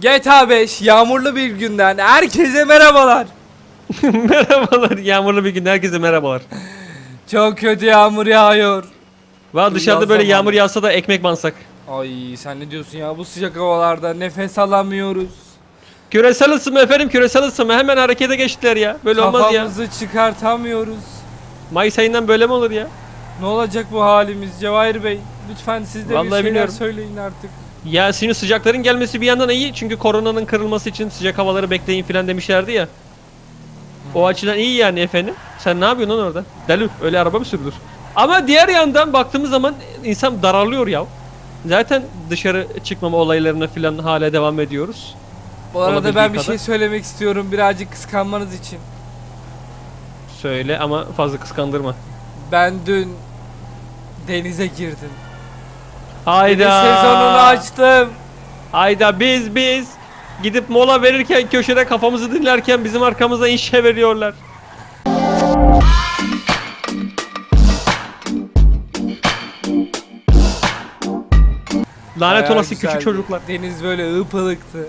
GTA 5 yağmurlu bir günden herkese merhabalar. merhabalar. Yağmurlu bir gün herkese merhabalar. Çok kötü yağmur yağıyor. Valla dışarıda böyle yağmur yağsa da ekmek bansak. Ay sen ne diyorsun ya bu sıcak havalarda nefes alamıyoruz. Küresel ısınma efendim küresel ısınma hemen harekete geçtiler ya. Böyle olmaz ya. Kafamızı çıkartamıyoruz. Mayıs ayından böyle mi olur ya? Ne olacak bu halimiz Cevahir Bey? Lütfen siz de Vallahi bir şeyler bilmiyorum. söyleyin artık. Ya şimdi sıcakların gelmesi bir yandan iyi çünkü koronanın kırılması için sıcak havaları bekleyin filan demişlerdi ya. O açıdan iyi yani efendim. Sen ne yapıyorsun lan orada? Deli öyle araba mı sürülür? Ama diğer yandan baktığımız zaman insan daralıyor ya. Zaten dışarı çıkmama olaylarına filan hala devam ediyoruz. Bu arada ben bir kadar. şey söylemek istiyorum birazcık kıskanmanız için. Söyle ama fazla kıskandırma. Ben dün denize girdim. Hayda. Deniz sezonunu açtım. Hayda biz biz gidip mola verirken köşede kafamızı dinlerken bizim arkamızda inşe veriyorlar. Lanet olası küçük çocuklar. Deniz böyle ıpılıktı.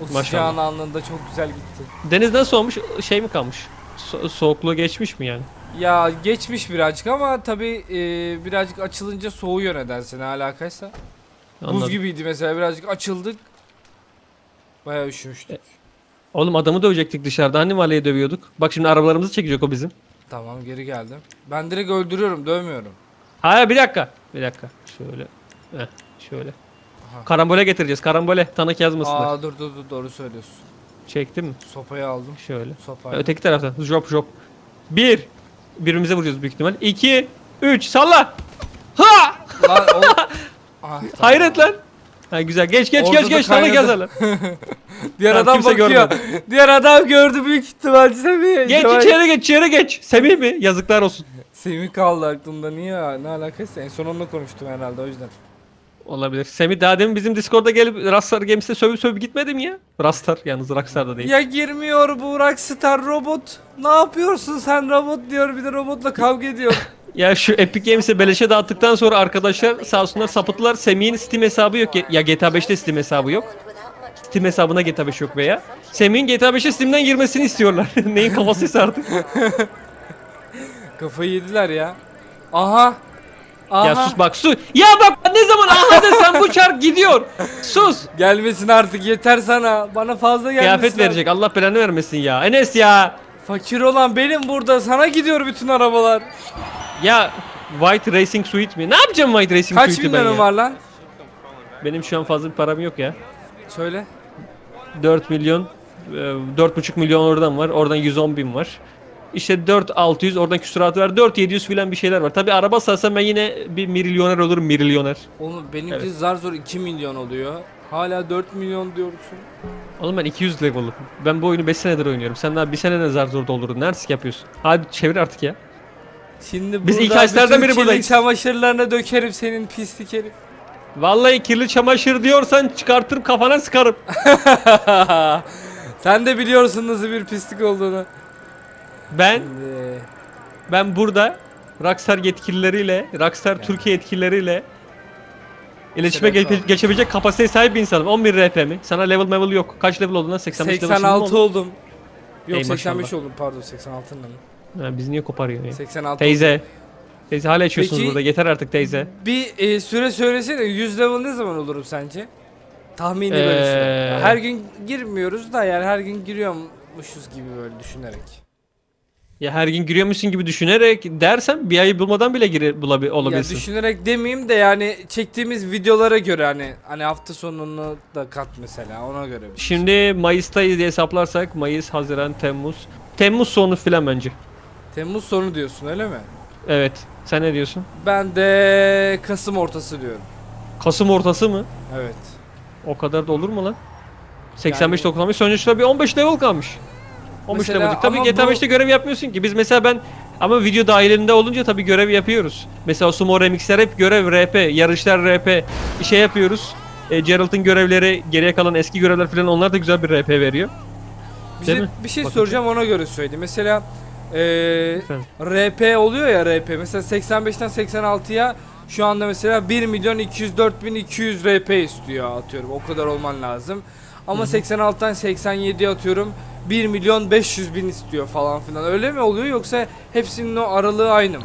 O Maşallah. sıcağın anında çok güzel gitti. Deniz nasıl olmuş? Şey mi kalmış? So- soğukluğu geçmiş mi yani? Ya geçmiş birazcık ama tabi birazcık açılınca soğuyor nedense ne alakaysa. Buz Anladım. gibiydi mesela birazcık açıldık. Bayağı üşümüştük. Oğlum adamı dövecektik dışarıda. Hani mahalleye dövüyorduk? Bak şimdi arabalarımızı çekecek o bizim. Tamam geri geldim. Ben direkt öldürüyorum dövmüyorum. Hayır bir dakika. Bir dakika. Şöyle. Heh, şöyle. Aha. Karambole getireceğiz. Karambole. Tanık yazmasınlar. Aa dur dur dur doğru söylüyorsun. Çektin mi? Sopayı aldım. Şöyle. Sopayı. Öteki taraftan. Job job. Bir. Birbirimize vuracağız büyük ihtimal. İki. Üç. Salla. Ha! Lan o... Ah. Hayret lan. Ha güzel. Geç geç Orada geç geç. Kaynadı. yazarlar. Diğer adam kimse bakıyor. Diğer adam gördü büyük ihtimal Semih. Geç Cevahir- içeri geç içeri geç. Semih mi? Yazıklar olsun. Semih kaldı aklımda niye ne alakası en son onunla konuştum herhalde o yüzden. Olabilir. Semih daha demin bizim Discord'da gelip Rastar Games'e sövüp sövüp gitmedi mi ya? Rastar yalnız Rockstar'da değil. Ya girmiyor bu Rockstar robot. Ne yapıyorsun sen robot diyor bir de robotla kavga ediyor. Ya şu Epic Games'e beleşe dağıttıktan sonra arkadaşlar sağ olsunlar sapıttılar. Semih'in Steam hesabı yok. Ya GTA 5'te Steam hesabı yok. Steam hesabına GTA 5 yok veya. Semih'in GTA 5'e Steam'den girmesini istiyorlar. Neyin kafasıysa artık. Kafayı yediler ya. Aha. Aha. Ya sus bak sus. Ya bak ne zaman aha desem bu çark gidiyor. Sus. Gelmesin artık yeter sana. Bana fazla gelmesin. Kıyafet verecek. Allah belanı vermesin ya. Enes ya. Fakir olan benim burada. Sana gidiyor bütün arabalar. Ya White Racing Suite mi? Ne yapacağım White Racing Kaç Suite'i ben ya? var lan? Benim şu an fazla bir param yok ya. Söyle. 4 milyon, e, 4,5 milyon oradan var. Oradan 110 bin var. İşte 4 600 oradan küsuratı var. 4 700 filan bir şeyler var. Tabi araba satsam ben yine bir milyoner olurum milyoner. Oğlum benimki Evet. zar zor 2 milyon oluyor. Hala 4 milyon diyorsun. Oğlum ben 200 level'ım. Ben bu oyunu 5 senedir oynuyorum. Sen daha bir senede zar zor doldurdun. Ne artistik yapıyorsun? Hadi çevir artık ya. Şimdi Biz ilk açlardan kirli buradayız. çamaşırlarına dökerim senin pislik herif. Vallahi kirli çamaşır diyorsan çıkartırım kafana sıkarım. Sen de biliyorsun nasıl bir pislik olduğunu. Ben Şimdi ben burada Rockstar yetkilileriyle, Rockstar Türkiye yetkilileriyle iletişime var. geçebilecek kapasiteye sahip bir insanım. 11 RP mi? Sana level level yok. Kaç level oldun lan? 85 level şimdi mi 86 oldun? oldum. Yok Ey 85 maşallah. oldum pardon 86 mı? Ha, biz niye koparıyorsun ya? 86 Teyze. Teyze hala yaşıyorsunuz Peki- burada. Yeter artık teyze. oldum. Bir e, süre söylesene 100 level ne zaman olurum sence? Tahmini böyle Ee, süre. Her gün girmiyoruz da yani her gün giriyormuşuz gibi böyle düşünerek. Ya her gün giriyormuşsun gibi düşünerek dersem bir ayı bulmadan bile gire bulabi Ya olabilirsin. düşünerek demeyeyim de yani çektiğimiz videolara göre hani hani hafta sonunu da kat mesela ona göre. bir şey. Şimdi Mayıs'tayız diye hesaplarsak Mayıs, Haziran, Temmuz. Temmuz sonu filan bence. Temmuz sonu diyorsun öyle mi? Evet. Sen ne diyorsun? Ben de Kasım ortası diyorum. Kasım ortası mı? Evet. O kadar da olur mu lan? 85 Yani- 95 sonuçta bir 15 level kalmış. 15 Mesela. Tabii ama GTA bu- 5'te görev yapmıyorsun ki. Biz mesela ben ama video dahilinde olunca tabii görev yapıyoruz. Mesela Sumo Remix'ler hep görev RP, yarışlar RP şey yapıyoruz. E, Geralt'ın görevleri, geriye kalan eski görevler falan onlar da güzel bir RP veriyor. Bir Değil şey, mi? bir şey Bakacağım. soracağım ona göre söyleyeyim. Mesela eee Efendim? RP oluyor ya RP. Mesela 85'ten 86'ya şu anda mesela 1 milyon 204 bin 200 RP istiyor atıyorum. O kadar olman lazım. Ama 86'dan 87'ye atıyorum 1 milyon 500 bin istiyor falan filan. Öyle mi oluyor yoksa hepsinin o aralığı aynı mı?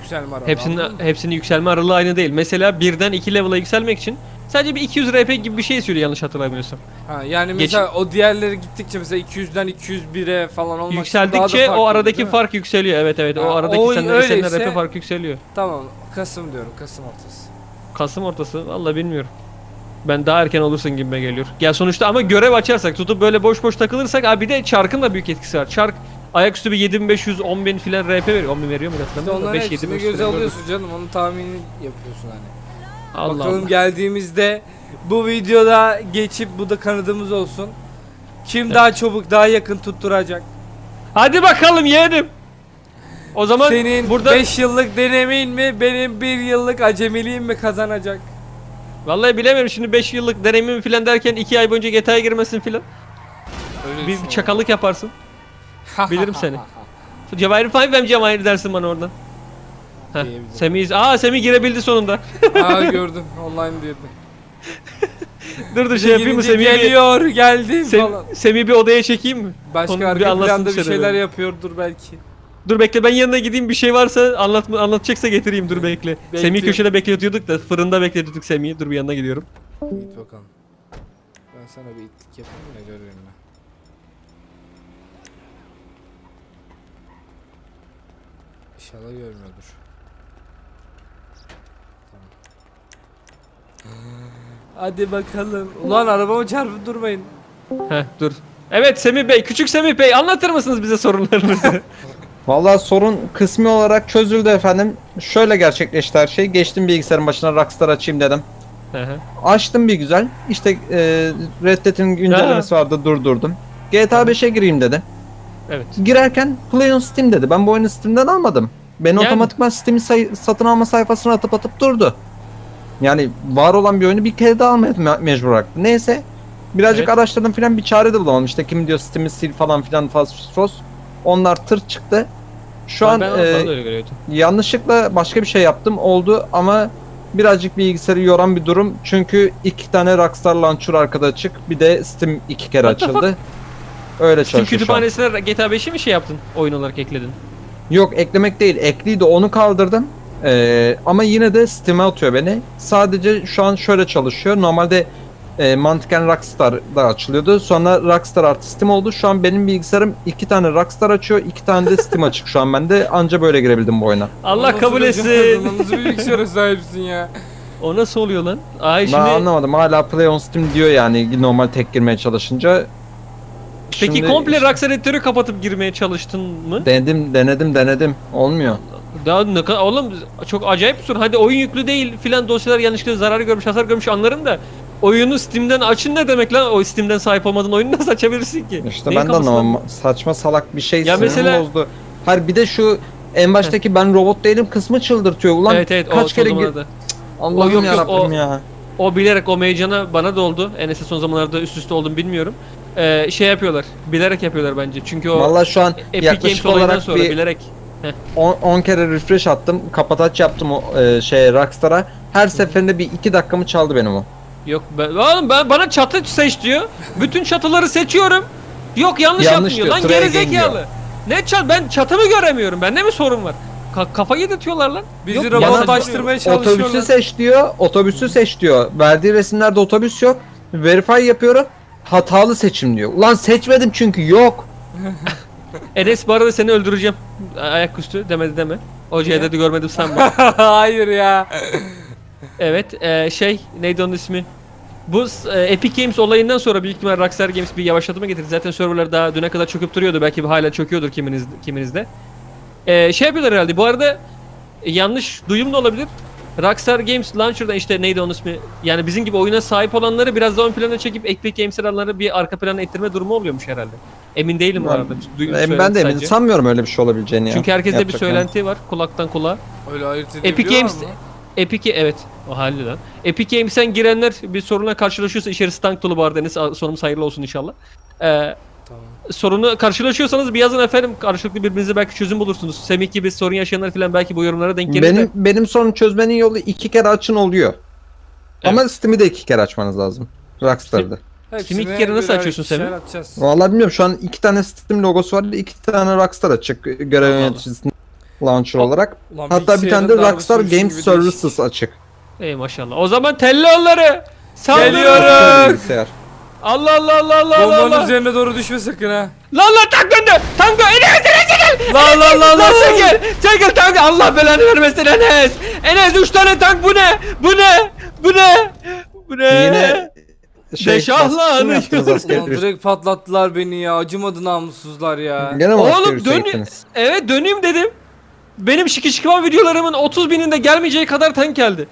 Yükselme aralığı. Hepsinin hepsinin yükselme aralığı aynı değil. Mesela birden 2 level'a yükselmek için sadece bir 200 RP gibi bir şey söylüyor yanlış hatırlamıyorsam. Ha, yani Geç- mesela o diğerleri gittikçe mesela 200'den 201'e falan olmak için daha da Yükseldikçe o aradaki mi? fark yükseliyor. Evet evet Ha, o aradaki o senden öyleyse- SN'ler RP fark yükseliyor. Tamam Kasım diyorum Kasım ortası. Kasım ortası vallahi bilmiyorum. Ben daha erken olursun gibime geliyor. Ya sonuçta ama görev açarsak tutup böyle boş boş takılırsak abi bir de çarkın da büyük etkisi var. Çark ayaküstü bir 7500 10000 filan RP veriyor. 10000 veriyor mu İşte hatırlamıyorum. da onların 5 hepsini 7500 göze alıyorsun canım onu tahmini yapıyorsun hani. Allah Bakalım Allah. geldiğimizde bu videoda geçip bu da kanıtımız olsun. Kim daha çabuk daha yakın tutturacak? Hadi bakalım yeğenim. O zaman Senin burada 5 yıllık denemeyin mi benim 1 yıllık acemiliğim mi kazanacak? Vallahi bilemiyorum şimdi 5 yıllık deneyimim filan derken 2 ay boyunca GTA'ya girmesin filan. Öyle Bir, bir çakallık yaparsın. bilirim seni. Cevahir 5 hem Cevahir dersin bana oradan. Semih, aa Semih girebildi sonunda. ha gördüm online diyordu. dur dur şey yapayım mı bir, geliyor geldi Sem- falan. Semih'i bir odaya çekeyim mi? Başka Onu bir arka planda bir şeyler böyle. yapıyordur belki. Dur bekle ben yanına gideyim bir şey varsa anlat anlatacaksa getireyim dur bekle. Semih'i Bekliyorum. köşede bekletiyorduk da fırında bekletiyorduk Semih'i. Dur bir yanına gidiyorum. Git bakalım. Ben sana bir itlik yapayım da göreyim ben. İnşallah görmüyordur. Tamam. Hadi bakalım. Ulan arabama çarpıp durmayın. Heh dur. Evet Semih Bey, küçük Semih Bey anlatır mısınız bize sorunlarınızı? Vallahi sorun kısmi olarak çözüldü efendim. Şöyle gerçekleşti her şey. Geçtim bilgisayarın başına Rockstar açayım dedim. Hı hı. Açtım bir güzel. İşte e, Red Dead'in güncellemesi vardı durdurdum. GTA 5'e gireyim dedi. evet. Girerken Play on Steam dedi. Ben bu oyunu Steam'den almadım. Beni Yani. otomatikman Steam say- satın alma sayfasına atıp atıp durdu. Yani var olan bir oyunu bir kere daha almaya me- mecbur bıraktı. Neyse. Birazcık Evet. araştırdım filan bir çare de bulamadım. İşte kim diyor Steam'i sil falan filan fast fos. Onlar tır çıktı. Şu an ben e, yanlışlıkla başka bir şey yaptım oldu ama birazcık bilgisayarı yoran bir durum. Çünkü iki tane Rockstar Launcher arkada açık. Bir de Steam iki kere What açıldı. Öyle Steam çalışıyor kütüphanesine GTA 5'i mi şey yaptın? Oyun olarak ekledin. Yok eklemek değil. Ekliydi onu kaldırdım. Ee, ama yine de Steam'e atıyor beni. Sadece şu an şöyle çalışıyor. Normalde e, mantıken Rockstar'da açılıyordu. Sonra Rockstar artı Steam oldu. Şu an benim bilgisayarım iki tane Rockstar açıyor. iki tane de Steam açık şu an bende. Anca böyle girebildim bu oyuna. Allah Nasıl kabul etsin. beceremedin? Nasıl bir bilgisayara sahipsin ya? O nasıl oluyor lan? Ay Ben şimdi anlamadım. Hala Play on Steam diyor yani normal tek girmeye çalışınca. peki Şimdi komple Rockstar editörü kapatıp girmeye çalıştın mı? Denedim denedim denedim. Olmuyor. Daha ne kadar oğlum çok acayip bir sorun. Hadi oyun yüklü değil filan dosyalar yanlışlıkla zarar görmüş, hasar görmüş anlarım da oyunu Steam'den açın ne demek lan? O Steam'den sahip olmadığın oyunu nasıl açabilirsin ki? İşte Neyin ben de kafasından anlamam. Saçma salak bir şey Ya mesela- bozdu. Hayır bir de şu en baştaki ben robot değilim kısmı çıldırtıyor. Ulan Evet evet kaç o kere gir-. Allah'ım O yok, yok, yarabbim o- ya. O bilerek o meycana bana da oldu. Enes'e son zamanlarda üst üste oldum bilmiyorum. Ee, şey yapıyorlar. Bilerek yapıyorlar bence. Çünkü o Vallahi şu an Epic yaklaşık Games olayından olarak sonra bir bilerek. 10 kere refresh attım. Kapataç yaptım o e, şeye Rockstar'a. Her seferinde bir 2 dakikamı çaldı benim o. Yok ben, oğlum ben bana çatı seç diyor. Bütün çatıları seçiyorum. Yok yanlış, Yanlış yapmıyor lan geri zekalı. Ne çat ben çatımı göremiyorum. Bende mi sorun var? Ka- kafa yedirtiyorlar lan. Bizi Yok, robotlaştırmaya çalışıyorlar. Otobüsü seç diyor. Otobüsü seç diyor. Verdiği resimlerde otobüs yok. Verify yapıyorum. Hatalı seçim diyor. Ulan seçmedim çünkü yok. Enes bu arada seni öldüreceğim. Ayaküstü demedi deme. Niye? dedi görmedim sanma. Hayır ya. evet e, şey neydi onun ismi? Bu e, Epic Games olayından sonra büyük ihtimal Rockstar Games bir yavaşlatma getirdi. Zaten serverlar daha düne kadar çöküp duruyordu. Belki hala çöküyordur kiminiz, kiminizde. E, şey yapıyorlar herhalde. Bu arada e, yanlış duyum da olabilir. Rockstar Games Launcher'dan işte neydi onun ismi? Yani bizim gibi oyuna sahip olanları biraz daha ön plana çekip Epic Games alanları bir arka plana ittirme durumu oluyormuş herhalde. Emin değilim bu Ben- arada. Duyum Ben, ben söylenti de emin sanmıyorum öyle bir şey olabileceğini ya. Çünkü herkeste bir Yapacak yani. söylenti var kulaktan kulağa. Öyle ayırt Epic Games- mı? Epic'e evet o halde lan. Epic Games'ten girenler bir sorunla karşılaşıyorsa içerisi tank dolu var deniz sonumuz hayırlı olsun inşallah. Ee, Tamam. sorunu karşılaşıyorsanız bir yazın efendim karşılıklı birbirinize belki çözüm bulursunuz. Semih gibi sorun yaşayanlar falan belki bu yorumlara denk gelir de. Benim benim sorun çözmenin yolu iki kere açın oluyor. Ama Steam'i de iki kere açmanız lazım. Rockstar'da. Hepsine ilk kere nasıl birer açıyorsun ikişer Semih? atacağız. Vallahi bilmiyorum şu an iki tane Steam logosu var. iki tane Rockstar açık görev Allah yöneticisinin launcher olarak. Ulan Hatta bir tane de bilgisayarın Rockstar sürüşü Games gibi Services açık. Ey maşallah. O zaman telli onları. Saldırın. Geliyorum. Bilgisayar. Allah Allah Allah Allah Allah. Bombanın Allah. üzerine doğru düşme sakın ha. Lan lan tank döndü. Tank döndü. Enes Enes çekil. Lan lan lan Lan lan. çekil. Çekil tank. Allah belanı vermesin Enes. Enes 3 tane tank bu ne? Bu ne? Bu ne? Bu ne? Yine şey Deşahlı baskı mı anı. yaptınız asker Ulan direkt patlattılar beni ya. Acımadı namussuzlar ya. Gene mi Oğlum dön. gittiniz? Evet döneyim dedim. Benim şiki şıkıvan videolarımın 30 bininde gelmeyeceği kadar tank geldi.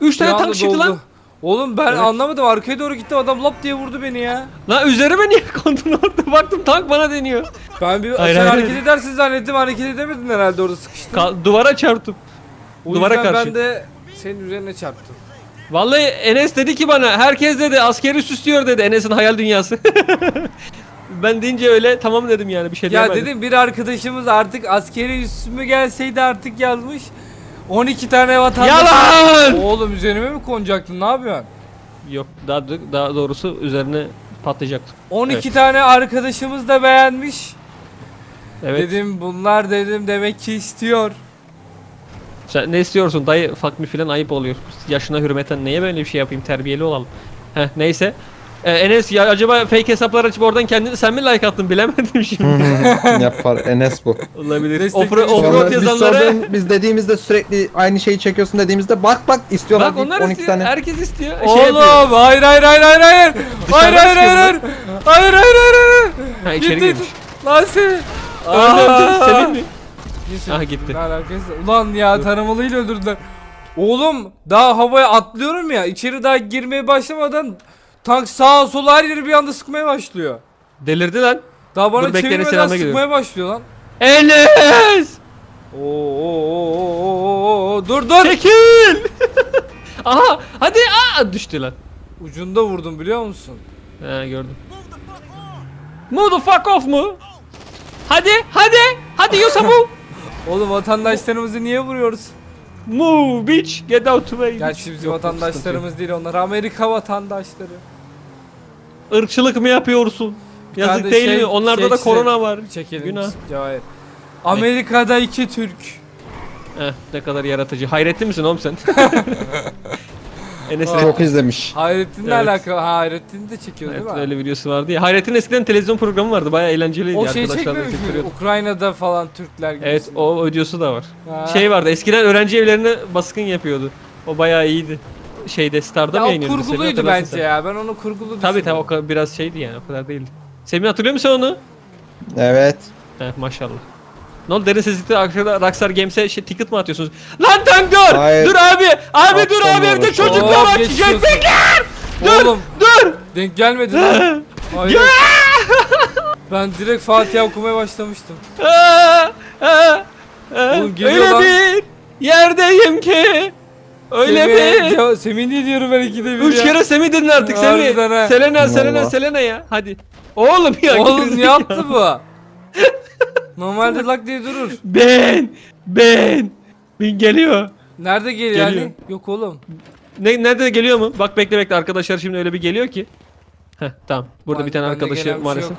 3 Bir tane tank çıktı lan. Oğlum ben Evet. anlamadım arkaya doğru gitti adam lap diye vurdu beni ya. Lan üzerime niye kondun orada? Baktım tank bana deniyor. Ben bir Hayır, sen hayır, hareket edersin zannettim hareket edemedin herhalde orada sıkıştın. Ka- duvara çarptım. o duvara karşı. ben de senin üzerine çarptım. Vallahi Enes dedi ki bana herkes dedi askeri süslüyor dedi Enes'in hayal dünyası. ben deyince öyle tamam dedim yani bir şey Ya diyemedim. dedim bir arkadaşımız artık askeri üstümü gelseydi artık yazmış. 12 tane vatandaş. Yalan! Oğlum üzerime mi konacaktın ne yapıyorsun? Yok daha daha doğrusu üzerine patlayacaktı. 12 tane arkadaşımız da beğenmiş. Evet. Dedim bunlar dedim demek ki istiyor. Sen ne istiyorsun dayı fuck me filan ayıp oluyor. Yaşına hürmeten neye böyle bir şey yapayım terbiyeli olalım. Heh neyse. Ee, Enes ya acaba fake hesaplar açıp oradan kendini sen mi like attın bilemedim şimdi. Yapar Enes bu. Olabilir. Sonra Offroad biz, yazanlara sorduğum- biz dediğimizde sürekli aynı şeyi çekiyorsun dediğimizde bak bak istiyorlar Bak deyip onlar 12 istiyor. tane. Herkes istiyor. Şey Oğlum yapıyor. hayır hayır hayır hayır hayır. Hayır hayır hayır hayır. Hayır hayır hayır hayır. Ha içeri Gitti. girmiş. Lan seni. Öldü. Senin mi? Neyse, Ah, gitti. Ne alakası? Ulan ya taramalıyla öldürdüler. Oğlum daha havaya atlıyorum ya içeri daha girmeye başlamadan tank sağa sola her yeri bir anda sıkmaya başlıyor. Delirdi lan. Daha bana Dur, çevirmeden selamına sıkmaya geliyorum. başlıyor lan. Enes! Oo, oo, oo, oo, oo, dur dur. Çekil! Aha hadi aa düştü lan. Ucunda vurdum biliyor musun? He gördüm. Move the fuck off mu? Hadi hadi hadi Yusa move. Oğlum vatandaşlarımızı niye vuruyoruz? Move bitch get out way. bitch. Gerçi bizim Yok, vatandaşlarımız değil onlar Amerika vatandaşları. Irkçılık mı yapıyorsun? Yazık de değil şey- mi? Onlarda şey da korona var. Çekelim Günah. Cevahir. Amerika'da iki Türk. Eh ne kadar yaratıcı. Hayretli misin oğlum sen? Enes Aa. Çok izlemiş. Hayrettin'le Evet. alakalı. Ha, Hayrettin'i de çekiyor değil Evet, mi? öyle videosu vardı ya. Hayrettin eskiden televizyon programı vardı. Bayağı eğlenceliydi. O şey çektiriyordu. Ukrayna'da falan Türkler gibi. Evet o videosu da var. Ha. Şey vardı eskiden öğrenci evlerine baskın yapıyordu. O bayağı iyiydi. Şeyde Star'da ya mı o yayınlıyordu? Semih, kurguluydu bence sen. ya. Ben onu kurgulu Tabii tabii o kadar biraz şeydi yani o kadar değildi. Semih hatırlıyor musun onu? Evet. Heh maşallah. Ne oldu derin seslikte aşağıda Rockstar Games'e şey, ticket mi atıyorsunuz? Lan tank dur! Hayır. Dur abi! Abi dur Atlamıyorum. abi evde çocuklar var! geçiyorsun. Jetpack'ler! Dur! Oğlum Dur! denk gelmedi lan. Hayır. ben direkt Fatiha okumaya başlamıştım. Oğlum geliyor Öyle lan. bir yerdeyim ki. Öyle Semih- bir. Ya, Semih diye diyorum ben ikide bir Üç ya. kere Semih dedin artık Harbiden ha. Semih. Selena, Selena, Vallahi. Selena ya. Hadi. Oğlum ya. Oğlum ne yaptı bu? Normalde lak diye durur. Ben. Ben. Ben geliyor. Nerede geliyor Geliyor. yani? Yok oğlum. Ne nerede geliyor mu? Bak bekle bekle arkadaşlar şimdi öyle bir geliyor ki. Heh tamam. Burada bir tane bende arkadaşı gelen bir şey maalesef. yok.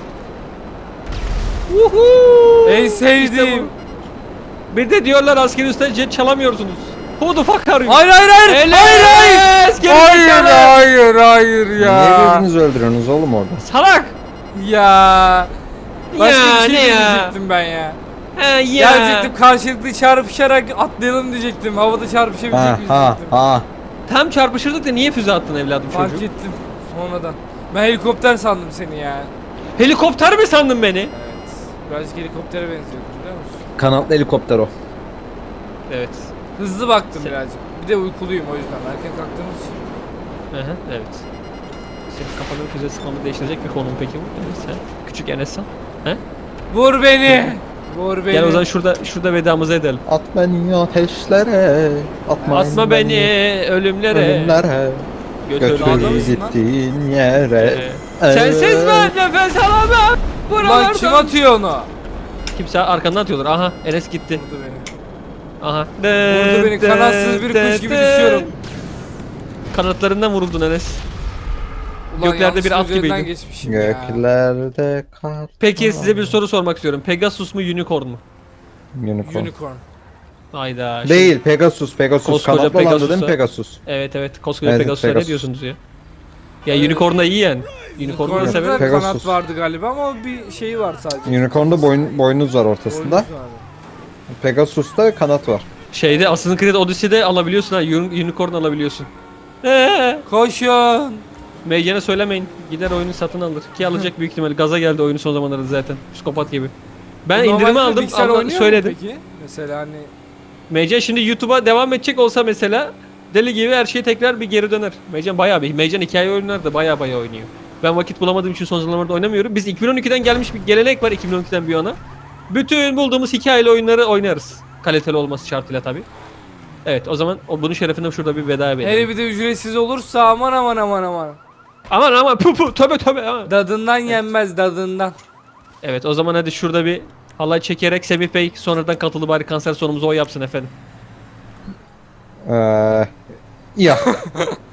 Woohoo! En İşte sevdiğim. bu. Bir de diyorlar askeri üstten jet çalamıyorsunuz. Who the fuck are you? Hayır hayır hayır. Enes! Hayır hayır. Geri Hayır hayır hayır Niye ya. birbirinizi öldürüyorsunuz oğlum orada? Salak! Ya. Başka Ya, bir ne şey ya? diyecektim ben ya. He ya. Gelecektim karşılıklı çarpışarak atlayalım diyecektim. Havada çarpışabilecek Ha miyiz ha diyecektim. ha. Tam çarpışırdık da niye füze attın evladım Fark çocuğu? ettim sonradan. Ben helikopter sandım seni ya. Helikopter mi sandın beni? Birazcık helikoptere benziyordun biliyor musun? Kanatlı helikopter o. Evet. Hızlı baktım Sen- birazcık. Bir de uykuluyum o yüzden. Erken kalktığımız için. Aha, evet. senin kafanın füze sıkmamı değiştirecek bir konum peki bu? Ha? Küçük Enes sen. Vur beni. Vur beni. Gel o zaman şurada şurada vedamızı edelim. At beni ateşlere. Atma, Atma beni ölümlere. ölümlere. Götür Götür beni. gittiğin yere. Ee, Sensiz ben nefes alamam. Lan Buralardan. kim atıyor onu? Kimse arkandan atıyorlar. Aha Enes gitti. Vurdu beni. Aha. Vurdu beni. Kanatsız bir kuş gibi düşüyorum. Kanatlarından vuruldun Enes. Ulan Göklerde bir at üzerinden gibiydi. geçmişim ya. Göklerde kar. Peki size bir soru sormak istiyorum. Pegasus mu Unicorn mu? Unicorn. Unicorn. Hayda. şimdi- Değil Pegasus. Pegasus. Koskoca Kanatlı olan Pegasus'a- dedim Pegasus. Evet evet. Koskoca Evet, Pegasus'a ne Pegasus. diyorsunuz ya? Ya Unicorn da iyi yani. Unicorn'u da Unicorn'da severim. da Pegasus. kanat vardı galiba ama o bir şeyi var sadece. Unicorn'da boyun, boynuz var ortasında. Boynuz. Pegasus'ta kanat var. Şeyde Assassin's Creed Odyssey'de alabiliyorsun ha. Uni- Unicorn alabiliyorsun. Eee. Koşun. Meycan'a söylemeyin. Gider oyunu satın alır. Ki alacak büyük ihtimalle. Gaza geldi oyunu son zamanlarda zaten. Psikopat gibi. Ben Normalde indirimi aldım. bilgisayar ama oynuyor mu söyledim. Peki? Mesela hani Meycan şimdi YouTube'a devam edecek olsa mesela deli gibi her şey tekrar bir geri döner. Meycan bayağı bir. Meycan hikaye oyunlar da bayağı bayağı oynuyor. Ben vakit bulamadığım için son zamanlarda oynamıyorum. Biz 2012'den gelmiş bir gelenek var 2012'den bir yana. Bütün bulduğumuz hikayeli oyunları oynarız. Kaliteli olması şartıyla tabi. Evet o zaman o, bunun şerefine şurada bir veda edelim. hele bir de ücretsiz olursa aman aman aman aman. Aman aman pu pu töbe töbe aman. Dadından yenmez dadından. Evet o zaman hadi şurada bir halay çekerek Semih Bey sonradan katılı bari kanser sonumuzu o yapsın efendim. Ee, ya.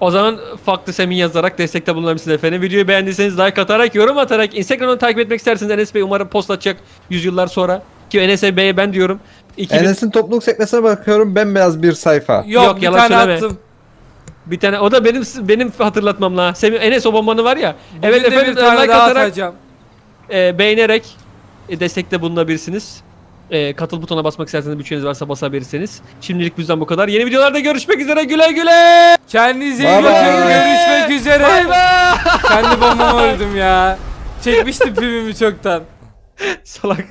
O zaman farklı Semih yazarak destekte bulunabilirsiniz efendim. Videoyu beğendiyseniz like atarak, yorum atarak, Instagram'dan takip etmek isterseniz Enes Bey umarım post atacak yüzyıllar sonra. Ki Enes Bey'e ben diyorum. 2000, Enes'in topluluk sekmesine bakıyorum bembeyaz bir sayfa. Yok, Yok, bir yalan tane söyleme. attım. bir tane o da benim benim hatırlatmamla. Semih Enes o bombanı var ya. Bugün evet de efendim bir tane like daha atarak, atacağım. e, beğenerek e, destekte bulunabilirsiniz. E, katıl butonuna basmak isterseniz bütçeniz varsa basabilirsiniz. Şimdilik bizden bu kadar. Yeni videolarda görüşmek üzere. Güle güle. Kendinize iyi Bye bakın. bye. Görüşmek üzere. Bay bay. Kendi bombamı öldüm ya. Çekmiştim filmimi çoktan. Salak.